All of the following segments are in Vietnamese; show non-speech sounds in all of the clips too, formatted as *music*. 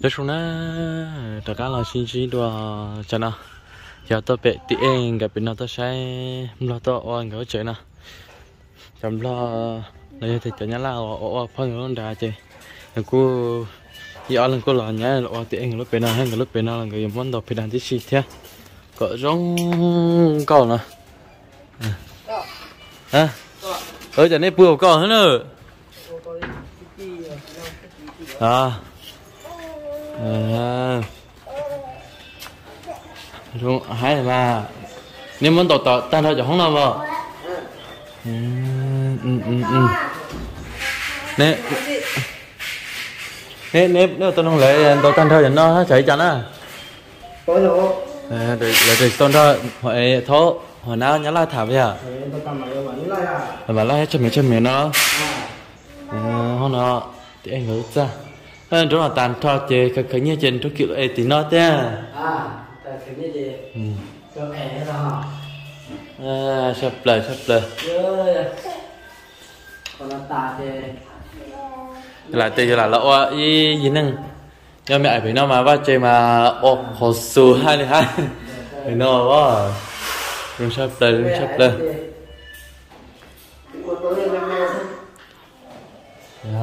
đó chúng nó tất cả là xin xin đùa, cho nó. Giờ tôi bị tiện gặp bên nó tôi sẽ lo tôi oan gỡ chơi nè. Chăm lo này thì cho nhá là ở ở phân nó chơi chứ cô giờ lần cô là nhá, là tiện lúc bên nào hay lúc bên nào là người muốn đọc đàn tí xì thế. Cỡ giống câu nè. À. Ở chỗ này bùa câu hơn nữa à à. Đúng hay mà nếu muốn tọt tọt tan thôi chẳng không nào mà ừ ừ ừ ừ. Nè. Nè nè nếu tôi không lấy tôi tan thôi chẳng nó chạy chẳng à có đâu à để để tôi thôi hỏi thố hỏi nào nhớ lại thả bây giờ? Lại mà này à lại cho mình cho mình nó. À. À hôm nọ thì anh ngủ ra hơn chỗ là tàn thọ chế cái cái như trên chỗ kiểu ấy thì nó thế à? Tại cái như gì ừ. Cho mẹ nó hả? À sắp lời sắp lời. Ơi còn là ta thì lại từ là lỗ ý gì nâng do mẹ phải nó mà va chơi mà ô hồ su hai này hai. Phải nó quá. Rồi sắp rồi sắp lời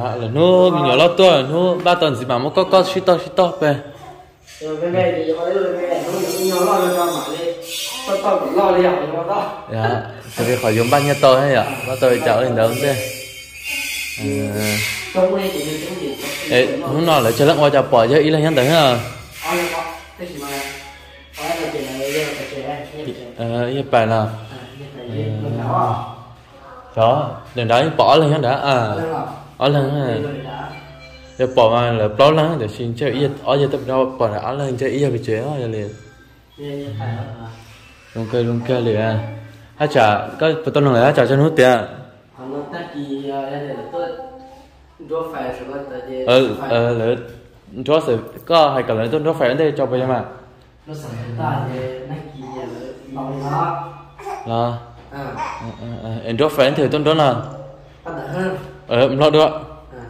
dạ là nó mình nhỏ lo tuổi nó ba tuần gì mà nó có có shit to shit to về. Rồi bên đây thì có đấy rồi bên này nó cũng nhau lo cho mà đi tôi tôi cũng lo đi học nó đó dạ thì khỏi dùng bao nhiêu to hay ạ. Ba tôi cháu lên đâu thế. Thì gì ê hôm nào lại chơi lắc ngoài chào bỏ cho ý là tại cái này giờ phải chuyện này như ờ ý bài là đó đừng đấy bỏ lên hiện đã à là ở lần à giờ bỏ mà là bỏ lần để xin chơi ít ở giờ tập đâu bỏ là ở lần chơi ít bị chế ở giờ liền. Luôn cây luôn cây liền à. Hả chả có bắt đầu lần này hả chả cho nó tiền à. ờ ờ lỡ chó sẽ có hai cái lỡ tôi nó phải đến đây cho bây giờ mà. Nó sẽ ta để nó kỳ lỡ bằng nó là à à à endorphin thì tôi đó là hơn ờ được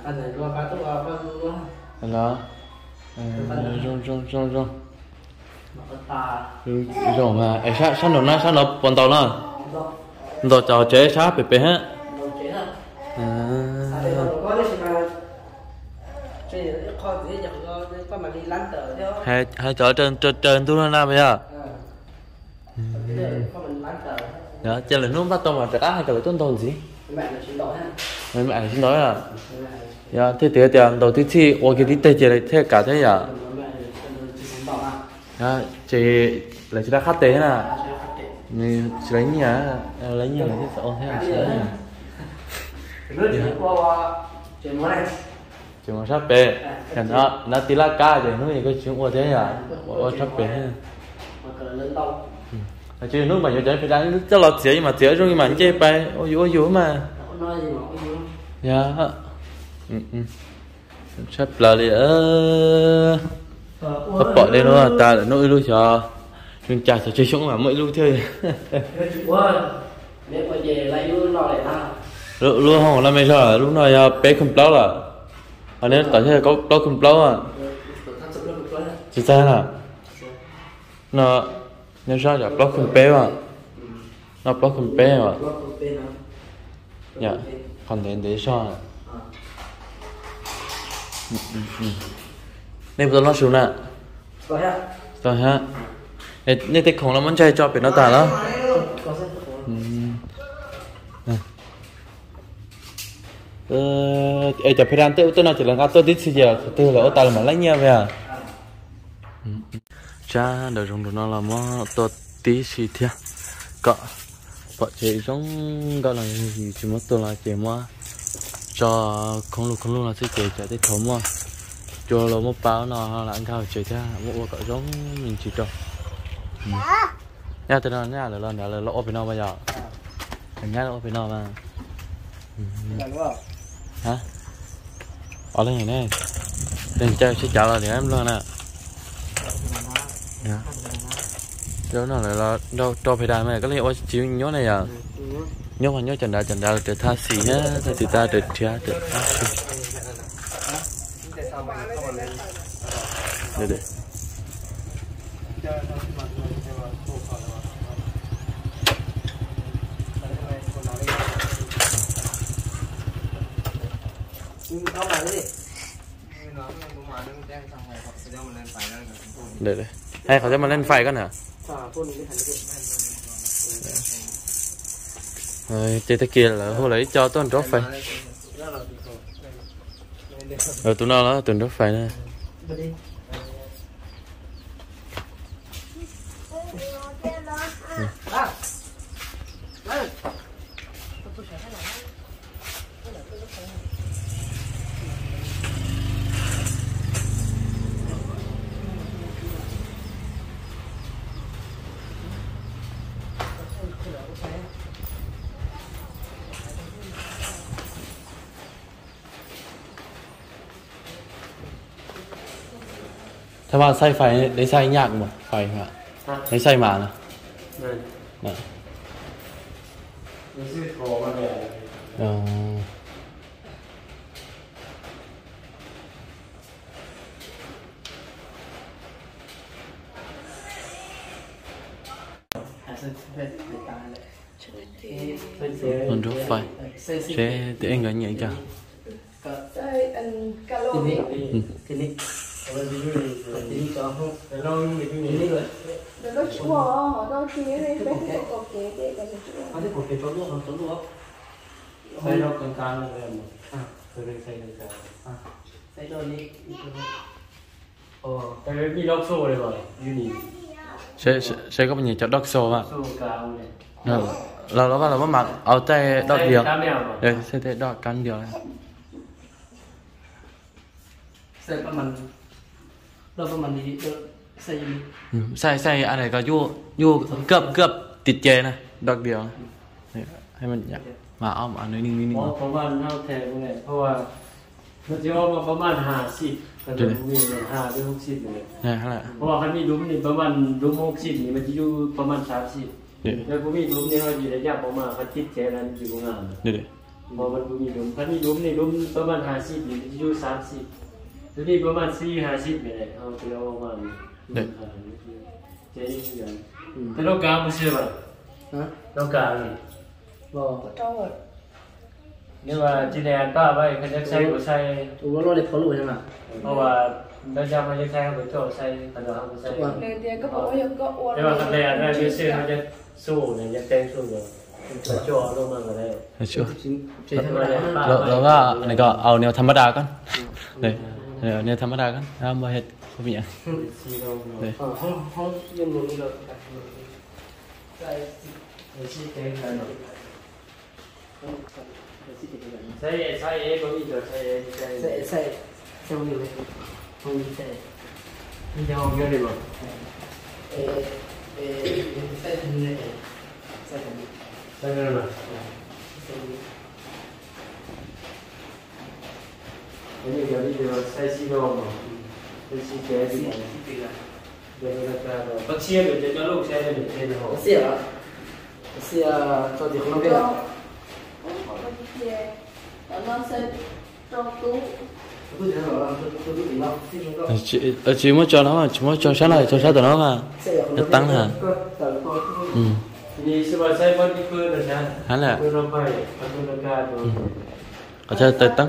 à bắt đầu bắt đầu là rong rong rong rong nó ta. Rồi mà. Ấy sao sao nó nói sao nó bọn tàu nó tàu chào chế sao bị bị hết nó à. À nó mà nó mà hai hai chỗ trên trên trên tôi nó bây giờ. À lăn tờ. Đó chơi là lúc bắt đầu mà trả hai cái tôn tồn gì mẹ nó xin lỗi ha mấy mẹ xin nói à dạ thế thì tiền đầu tiên thì tôi cái đi tây chơi lại thế cả thế à lỗi à dạ chị là chị đã khát tế nè mình chị lấy nhà lấy nhà lấy cái sợ thế à chị lấy nhà này chị mà sắp về thì nó nó tí lá cá thì nó cái chuyện của thế à ở sắp về mà lớn là chứ nước mà trái phải đánh cho lọt xỉa mà xỉa rồi nhưng mà chơi bay. Ôi dữ ôi dữ mà. Dạ. Ừ ừ. Sắp là đi ơ Hấp bỏ đây nó ta là nỗi lui cho nhưng chả sẽ chơi xuống mà mỗi lui thôi. Nếu mà về lại luôn lo lại ta lu lu không làm mấy sao lúc này à, bé không plau là anh ấy tại sao có có không plau à? Luôn được chỉ ra là nó nếu sao là plau không bé mà nó plau không bé mà dạ còn đến để sao nên tôi nói xuống nè. Rồi ha nên nên cái khổng là muốn chơi cho bị nó tàn đó ờ ấy chả phải làm tôi tôi nói chỉ là ngã tôi thích gì giờ. Tôi là ở tay mà lấy nhau vậy à cha đời trong đó nó là mò tôi tí gì thế cọ vợ chị giống gọi là gì chỉ mất tôi là chị mà cho không lúc không lúc là sẽ kể cho tới thống mà cho nó một báo nó là anh thao chơi cha một cỡ giống mình chỉ cho. Nha từ đó nha là lần đó là lỗ bên nó bây giờ. Anh nghe lỗ bên nó mà. Hả? Ở đây này đừng chơi sẽ chào là để em luôn nè dạ chỗ nào lại là đâu cho phải đài mày, cái này ôi chiều nhớ này à? Nhớ mà nhớ chẳng đà chẳng đà là tha xì nhá. Thay thì ta được chia được để Hãy subscribe cho kênh Ghiền Mì Gõ Để không bỏ lỡ những video hấp dẫn เดี๋ยวให้เขาจะมาเล่นไฟกันเหรอ ฝ่าพวกนี้ไม่ทันได้ เฮ้ยเจตะเกียร์เหรอhôm lấy cho tuần rốt phải แล้วเราดีกว่า ờ tụi nó đó tuần rốt phải nè ไม่ได้ ถ้าว่าใส่ไฟได้ใส่ยากหมดไฟฮะได้ใส่มานะ Các bạn xay phải lấy xay nhạc một phải không ạ? Lấy xay mà nào. Đây. Đó. Ờ. Còn rốt phải Thế tiếng Anh có nhảy cả Cái anh calo Cái này đó chua họ đó kia đấy cái cái cột kế đấy cái cái cột kế chỗ luôn không chỗ luôn xây đâu cần can là về à từ đây xây được cả xây đâu đi ờ cái đấy bị đấy rồi uni sẽ sẽ có mình cho đốc xô mà xô cao này là nó là mất mặt ở tay đọc điều đây dạ, sẽ thấy đọc cắn điều này sẽ có mình. เราประมาณนี้ใส่ยูนี่ ừ. sai sai anh này có vô vô cướp cướp tịt chè này đốc điều này Đấy, hay mình nhặt mà ông ăn nó ninh ninh เพ ninh ราะประมาณเท่าแทนเลยเพราะว่ามันจะว่าประมาณห้าสิบแต่ตรงนี้ห้าถึงหกสิบเลย này hay là เพราะว่าคันมีลุ้มนี่ประมาณลุ้มหกสิบนี่มันจะอยู่ประมาณสามสิบ để แล้วผมมีลุ้มนี่เขาอยู่ระยะประมาณคันติดแจนั้นอยู่งาน để để พอมันบ่มีลุ้มคันมีลุ้มนี่ลุ้มประมาณห้าสิบนี่มันจะอยู่สามสิบ ตัวนี้ประมาณสี่ห้าสิบนี่แหละเอาไปเอาประมาณนี้เจ๊นี่คือกันแต่เรากลางไม่ใช่ป่ะ ฮะ เรากลางนี่ บ่ ở trong rồi นี่ว่าจีแนนป้าไว้คันจะใช้ก็ใช้ ถูกว่าเราได้เขารู้ใช่ไหม เพราะว่าเราจะมาจะใช้เขาไปโจใช้คันเราเอาไปใช้ để thì có bộ hiệu có uốn แต่ว่าคันแรกได้มีชื่อเขาจะสู้เนี่ยจะแต่งสู้เลยจะโจลงมาก็ได้ thấy chưa จริงใช่ธรรมดา แล้วแล้วก็นี่ก็เอาแนวธรรมดากันเลย เออเนี่ยธรรมดากันทำมาเห็ดเขามีอะห้องห้องยืงตรงนี้เราใช่สีแดงกันใช่ใช่เอก็มีเดี๋ยวใช่ใช่ใช่ใช่ตรงนี้เลยตรงนี้ใช่ใช่จะห้องเยอะเลยบ่เอเอใช่ตรงนี้ใช่ตรงนี้ใช่ตรงนี้ 얘네 여기가 cho 사이즈 xe 내가 버치에 이제 별로 없어야 à 버치야 버치야 저기 그런 거 chị ờ, chỉ mới cho nó mà chỉ mới cho xe này cho xe tụi nó mà. Nó tăng ừ. hả ừ. Hắn là ở chơi tới tăng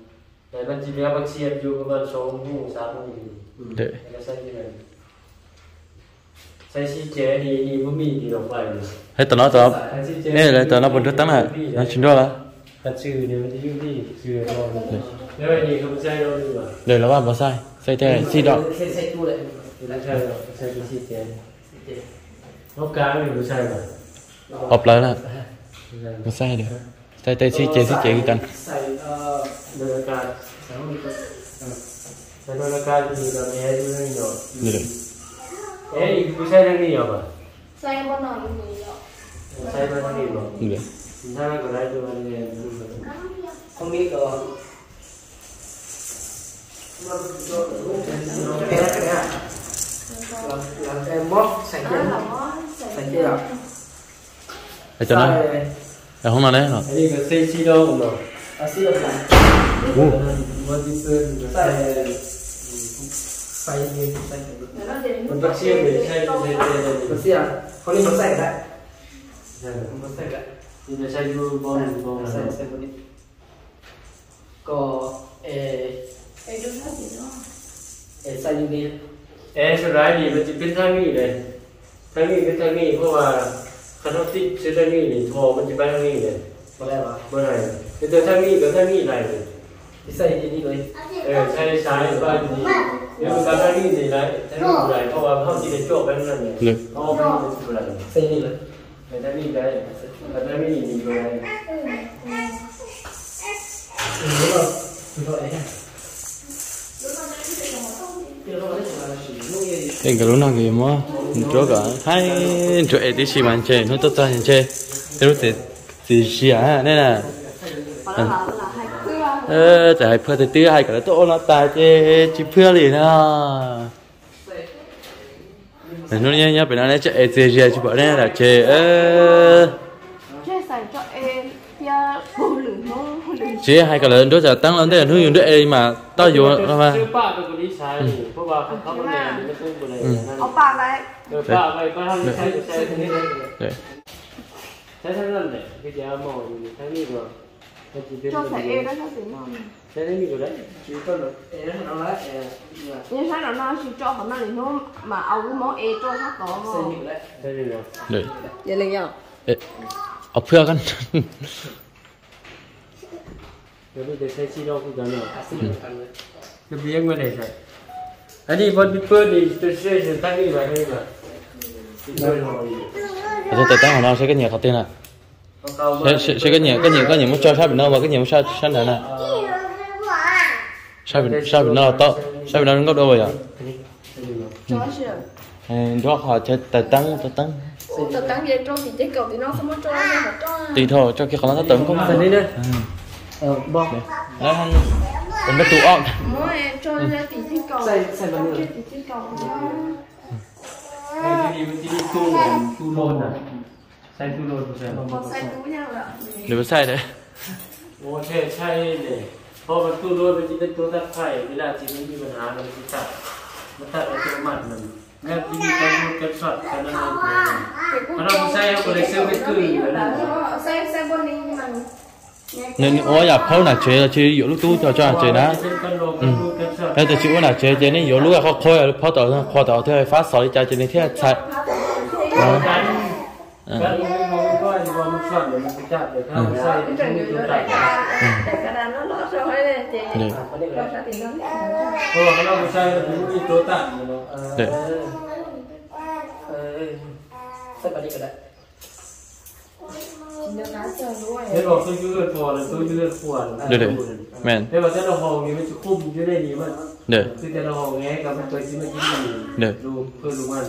Ừ. này bạn chỉ nhớ bác sĩ em dùng các bạn sống vùng sáng vùng đấy. Sai si chế thì thì bố mì thì đọc hết tao nói tao nè lại tao nói bốn trước tao này nói chuyện đó là thật sự mình đi chưa rồi nếu mà gì không sai đâu được để là bạn bảo sai. Sai thế si đó. sai sai tu lại. Sai rồi sai cái si chế. Nó cá mình cũng sai rồi họp lại là. Sai được Tay tay si chị nhiều chị cần. Nilai. Eh, ibu saya lagi apa? Saya pun lagi Saya pun lagi apa? Nilai. Saya pun lagi apa? Không biết rồi. Cái này à? Làm làm cái móc sạch chưa? Sạch chưa? Cho nó đấy hả? Cái này có mà à xin lỗi lại Một tí sơn xài xài gì xài Để nó đến Một bác sĩ để xe Không để phải. để bác sĩ à không nên có xài lại để không có xài lại thì để xe vô bon bon xài xài một đi có ê Ê, đừng nói gì nữa. ê xài như đi เอ๊ะสุดท้ายนี่มันจะเป็นทางนี้เลยทางนี้เป็นทางนี้เพราะว่าคันเขาติดซื้อทางนี้นี่ทอมันจะไปทางนี้เลย có lẽ là เมื่อไหร่เป็นตัวทางนี้กับทางนี้ไหนเลย thì xài như đi rồi เออใช้ใช้บ้านนี้เดี๋ยวมันกับทางนี้นี่ไหนทางนี้ไหนเพราะว่าเขาจะได้โจบไปนั่นเนี่ย được เขาไม่ได้สุดไหน xài như rồi แต่ทางนี้ได้แต่ทางนี้นี่ก็ได้ Ừ, đúng rồi đúng rồi đấy Chưa đâu đấy là sử dụng cái gì Em cái chỗ cả hai chỗ ấy thì chỉ mang chơi nó tốt cho anh chơi thế lúc thì thì xí à nên là ờ tại phơi thì tư hai cái tốt nó tài chơi chỉ phơi liền à nó nhá nhá bên này chơi ấy chơi chơi chỉ bảo đây là chơi ờ chỉ hai cái lớn đó giờ tăng lên đây là hướng dẫn đấy mà tao nó mà rồi ba vậy ba không sai được sai thế này. Đấy. Thế thế này này, cái giá mỏ thì thấy gì rồi. Cho phải e đó nó sẽ ngon. Thế thế gì rồi đấy. Chỉ có được e nó nó lá e. Nhưng sao nó nó chỉ cho họ nó thì nó mà ông cái món e cho nó có không? Sẽ nhiều đấy. Thế gì rồi. Đấy. Vậy là nhau. Ê. Ở phía gần. Rồi bây giờ thấy chi đâu cũng gần rồi. Ừ. Cái biếng mà để rồi. อกันเนาะ à xin lỗi anh ơi จะเลี้ยงมาได้ใช่อันนี้บนเปิดนี่จะใช้ทั้งนี้ไว้ให้แบบเปิดหอย ở trên tay tăng nó sẽ cái nhà thọ tiền à เขามา sẽ sẽ sẽ cái nhà cái nhà cái nhà muốn cho sao bị nó mà cái nhà muốn sao sao này nè sao bị sao bị nó là to sao bị nó gấp đôi vậy à Cho sữa. Ừ, đó họ chơi tài tăng tài tăng Tao cắn dây trâu thì cái cầu thì nó không có trâu nhưng mà trâu. tùy thôi cho cái khả năng nó tấn công Em bắt tụ on. Mỗi cho ừ. ra tí thích cầu. Sai sai vấn đề. Tí thích cầu. Em đi đi tu tu lồn à. Sai tu lồn rồi. Có sai tú nhau rồi. Nếu sai đấy. Ô thế sai để Thôi mà tu lồn với chỉ đến tu tắt phải vì là chỉ mới bị vấn hà rồi chị tắt. Mà tắt ở chỗ mặt mình. Nghe đi con một cái sọt cái này. Mà nó sai không có lịch sử với cử. Sai sai bọn này mà nên ôi giờ phơi là chơi là chơi dụ lúc tu cho cho chơi đó เป็นกันโลกันรูดกันช็อต cái từ chữ là chơi chơi này dụ lúc là khó khôi là phơi tàu phơi tàu thì phát sỏi cho chơi này thế sai กั เดี๋ยวบอกซื้อยืดพอเลยซื้อยืดขวดเดี๋ดแมนเดี๋ยวบอกเจ้าละหองนี่มันจะคุ้มยืดได้ดีมั้ยเดี๋ยวคือจะเลาหองแง่กับมันตัวชิ้นมันชิ้นดีเดี๋ยวดูเพื่อรู้มัน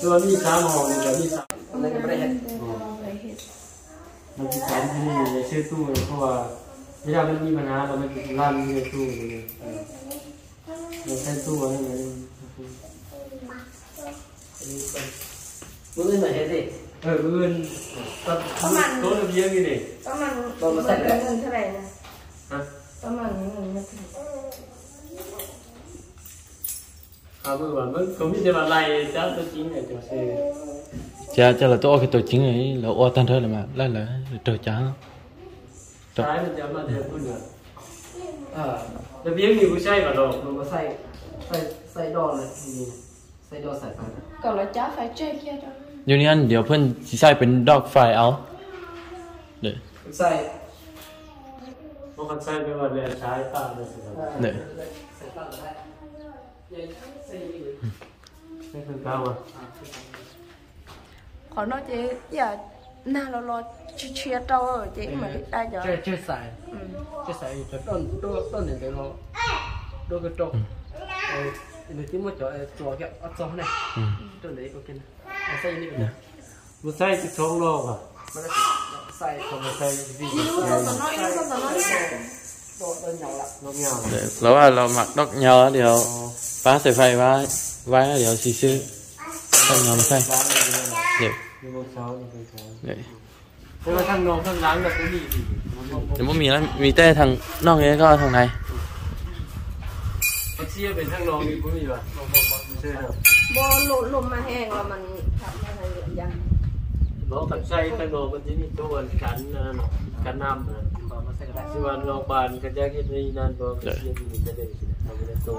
ตัวนี้สามหองกัวนี้สามอะไรก็ไม่ได้มันคือสามที่นี่ในชื่อตู้เพราะว่าเวลามันมีปัญหาเราไมันลั่นเชื่นตู้เลยมันใช้ตู้อะไรเงี้ยมือมาเห็นดิ เออเอื่นตัดโต๊ะระเบียงนี่นี่ có mà Rồi, nó xanh đấy. mình thế này nè ฮะ có mà mình như thế เอาเมื่อวานมันก็มีแต่ว่าไล่จ้าตัวจริงเนี่ยจะเซ่ cha cha là tôi cái tôi chính ấy là ô tan thôi là mà lại là trời chán ซ้ายมันจะมาแต่พุ่นอ่ะ ờ ระเบียงนี่กูใช่ป่ะดอก nó có xay xay xay đo này thì xay đo xài phải còn là cháu phải chơi kia cho อยู่นี่อันเดี๋ยวเพื่อนสิใส่เป็นดอกไฟเอาเด้ยใส่พวกกันใส่ไม่ว่าเรียนใช้ตาเลยสิครับเด้อใส่ตามได้ใส่เป็นตามอะขอนอกเจ๊อย่าหน้าเราร้อเชียร์เราเจ๊เหมือนได้เยอะเจ๊ใส่เจ๊ใส่อยู่แต่ต้นต้นต้นเดี๋ยวเราดูกระจก mình chỉ muốn cho cho cái ớt gió này. Cho đấy ok nè. Xây này. Nè một xây thì sống lâu mà. Xây không một xây vì lâu à lâu mặc đốt nhờ điều. Phá sẽ phải vá vá điều xì xì. Không nhờ mà xây. Được đấy dạ. dạ. thế mà thằng nó thằng láng được cái gì? Thì muốn mì lắm. Mì tê thằng nó nghe coi thằng này. เช้า เดี๋ยว แต่ว่าทั้งน้องทั้งหล้างแบบนี้ดีมันบ่ เดี๋ยวไม่มีแล้วมีแต่ทางนอกนี้ก็ทางใน แท็กซี่เป็นทั้งน้องนี่บ่มีว่ะบ่บ่บ่ใช่ครับ Bò lụm lụm mà hèn là mình thật ra là lụm dần บ่กับใส่ทั้งน้องมันสิมีตัวกันนั่นน่ะกันน้ำนะ còn nó xây cái đại สิว่าโรงพยาบาลก็จะเฮ็ดนี่นั่นบ่ก็สิเฮ็ดนี่ก็ได้สิทำได้ตัว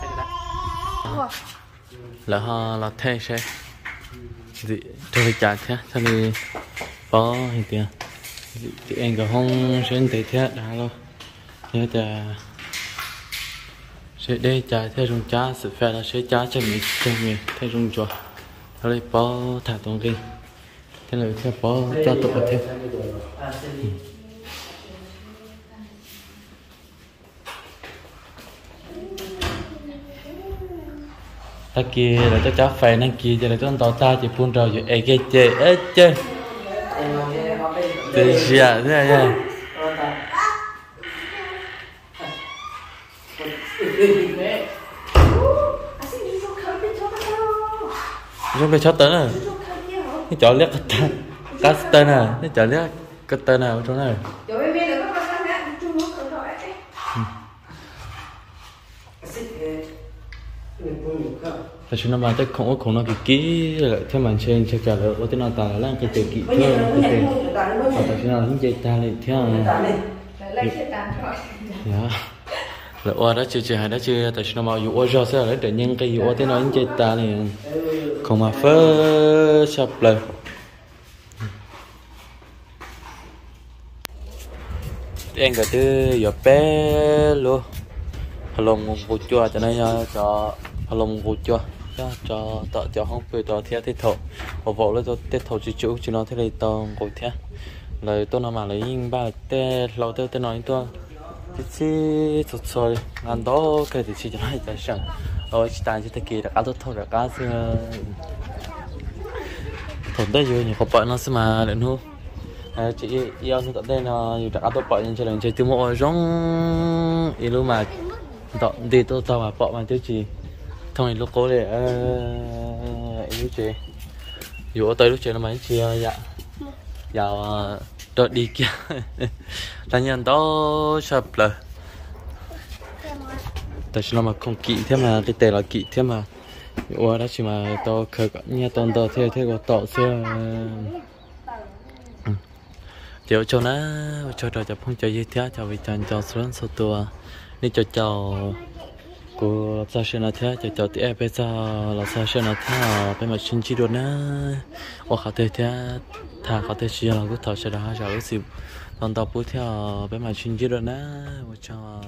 xây cái đại Ủa, แล้วเราเราเทใช่ดิเธอไปจ่ายเท่าท่านี้พอเห็น sẽ đây trả theo trong giá sự phải là sẽ trả cho mình cho mình theo trong chùa nó lấy bó thả tông kinh. Thế là theo bó cho tụ theo thêm. Ta kia là ta cháu phải năng kia, cho là con tàu ta chỉ phun rồi ấy cái chơi ấy chơi em từ gì à thế này à xin đi cho khơi bên cho tao đâu trong cái chó tớ này Cho khơi kia hả? cái chó liếc cái cá tớ cái chó liếc cái tớ này ở chỗ này. Chỗ bên bên là các bạn mẹ chung nước rồi rồi ấy là chúng nó mà tới không có không nó bị kỹ theo màn trên cho cả là có tên nào ta là cái tiểu kỹ nó cái hoặc luôn là chúng nó những dây ta theo lên cái dạ. là ô đó chưa chưa hay đó chưa. Tại chúng nó mà dụ ô rồi sẽ là để nhân cái dụ ô tên nó những dây ta này không mà phơ sập lên em cái thứ giờ bé luôn. Lòng vụ chua, cho nên ờ, cho lòng vụ chua. Cho cho tợ cho không phải cho theo thiết thổ. Và vỗ lên cho thế thổ chữ chữ chứ nó thế này tao ngồi theo. Lời tôi nói mà lấy in ba tê, lâu tê tê nói tôi. Thì chỉ thật sự ngàn đó cái thì chỉ cho nó tại sao ở chỉ tại chỉ thấy kia là cá tốt thôi là cá xưa thổn đây rồi nhiều có bọn nó sẽ mà đến hú. Ờ, chị yêu như tận đây là nhiều đặc tôi bọn nhân cho lần chơi tiêu mộ giống ý lúc mà tọt đi tôi tao mà bọn mà tiêu chị. Thôi lúc cố để ờ, ý lúc chị. Dù tới lúc chị nó mấy chị ờ, dạ. Dạ đợi đi kia *laughs* là nhân đó sập rồi tại sao mà không kỹ thế mà? Cái tệ là kỹ thế mà. Ủa đó chỉ mà to khờ nghe nhà tao tao theo theo có tao xưa chiều cho nó cho rồi chụp không cho gì thế cho vì chọn cho xuống số tua đi cho cho của sao xem là thế cho cho tiếp bây giờ là sao xem là thế bây mà xin chỉ được nè ô khá thế thế thà khá thế chỉ là cứ thở sẽ đã cho cái gì toàn tao bút theo bây mà xin chỉ được nè cho